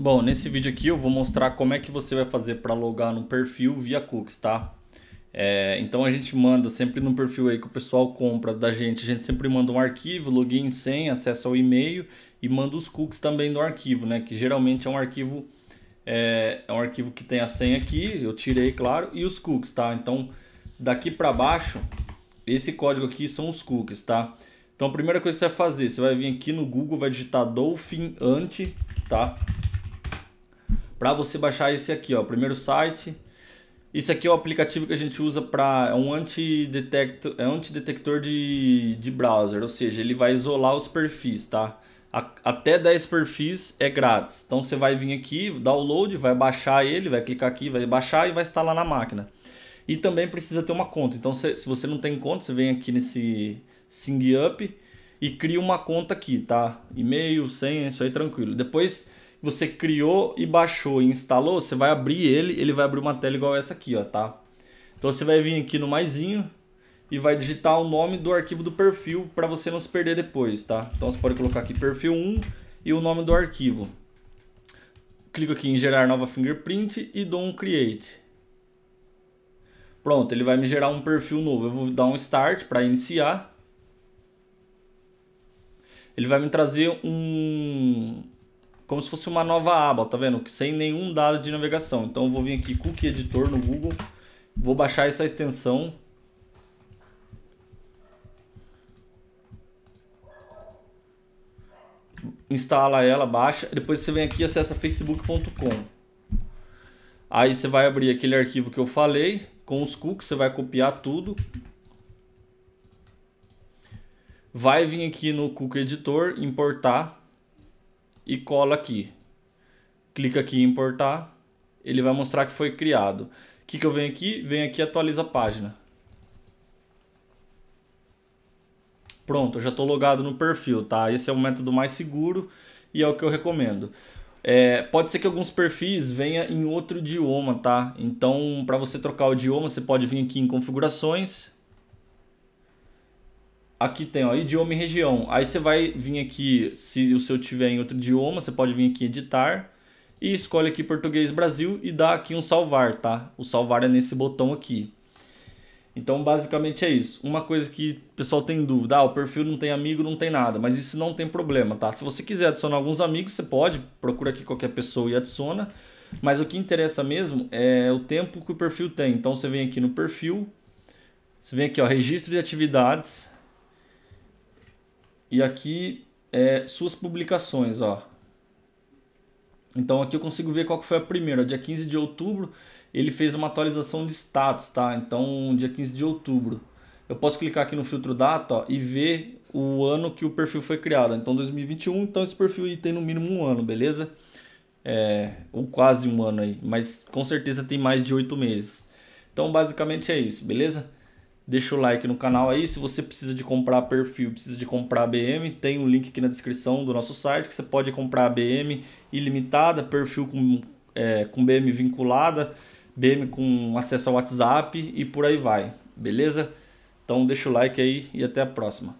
Bom, nesse vídeo aqui eu vou mostrar como é que você vai fazer para logar no perfil via cookies, tá? É, então a gente manda sempre no perfil aí que o pessoal compra da gente, a gente sempre manda um arquivo, login, senha, acesso ao e-mail e manda os cookies também do arquivo, né? Que geralmente é um arquivo é, é um arquivo que tem a senha aqui, eu tirei, claro, e os cookies, tá? Então daqui para baixo, esse código aqui são os cookies, tá? Então a primeira coisa que você vai fazer, você vai vir aqui no Google, vai digitar Dolphin Anti, tá? Para você baixar esse aqui, ó, primeiro site. Isso aqui é o aplicativo que a gente usa para é um antidetector, é um antidetector de, de browser, ou seja, ele vai isolar os perfis, tá? A, até 10 perfis é grátis. Então você vai vir aqui, download, vai baixar ele, vai clicar aqui, vai baixar e vai instalar na máquina. E também precisa ter uma conta. Então se, se você não tem conta, você vem aqui nesse Sing Up e cria uma conta aqui, tá? E-mail, senha, isso aí tranquilo. Depois você criou e baixou e instalou, você vai abrir ele, ele vai abrir uma tela igual essa aqui, ó, tá? Então você vai vir aqui no maisinho e vai digitar o nome do arquivo do perfil para você não se perder depois, tá? Então você pode colocar aqui perfil 1 e o nome do arquivo. Clico aqui em gerar nova fingerprint e dou um create. Pronto, ele vai me gerar um perfil novo. Eu vou dar um start para iniciar. Ele vai me trazer um, como se fosse uma nova aba, tá vendo? Sem nenhum dado de navegação. Então eu vou vir aqui Cookie Editor no Google, vou baixar essa extensão. Instala ela, baixa, depois você vem aqui e acessa facebook.com. Aí você vai abrir aquele arquivo que eu falei, com os cookies, você vai copiar tudo. Vai vir aqui no Cookie Editor, importar e cola aqui. Clica aqui em importar, ele vai mostrar que foi criado. O que, que eu venho aqui? Venho aqui e atualizo a página. Pronto, eu já estou logado no perfil, tá? Esse é o método mais seguro e é o que eu recomendo. É, pode ser que alguns perfis venha em outro idioma, tá? Então, para você trocar o idioma, você pode vir aqui em configurações, aqui tem ó, idioma e região. Aí você vai vir aqui, se o seu tiver em outro idioma, você pode vir aqui editar e escolhe aqui português Brasil e dá aqui um salvar, tá? O salvar é nesse botão aqui. Então basicamente é isso. Uma coisa que o pessoal tem dúvida, ah, o perfil não tem amigo, não tem nada, mas isso não tem problema, tá? Se você quiser adicionar alguns amigos, você pode, procura aqui qualquer pessoa e adiciona. Mas o que interessa mesmo é o tempo que o perfil tem. Então você vem aqui no perfil, você vem aqui ó, registro de atividades, e aqui é suas publicações, ó. Então aqui eu consigo ver qual foi a primeira, dia 15 de outubro, ele fez uma atualização de status, tá? Então, dia 15 de outubro. Eu posso clicar aqui no filtro data ó, e ver o ano que o perfil foi criado. Então, 2021, então esse perfil aí tem no mínimo um ano, beleza? É, ou quase um ano aí, mas com certeza tem mais de oito meses. Então, basicamente é isso, beleza? Deixa o like no canal aí. Se você precisa de comprar perfil, precisa de comprar BM, tem um link aqui na descrição do nosso site que você pode comprar BM ilimitada, perfil com, é, com BM vinculada, BM com acesso ao WhatsApp e por aí vai. Beleza? Então deixa o like aí e até a próxima.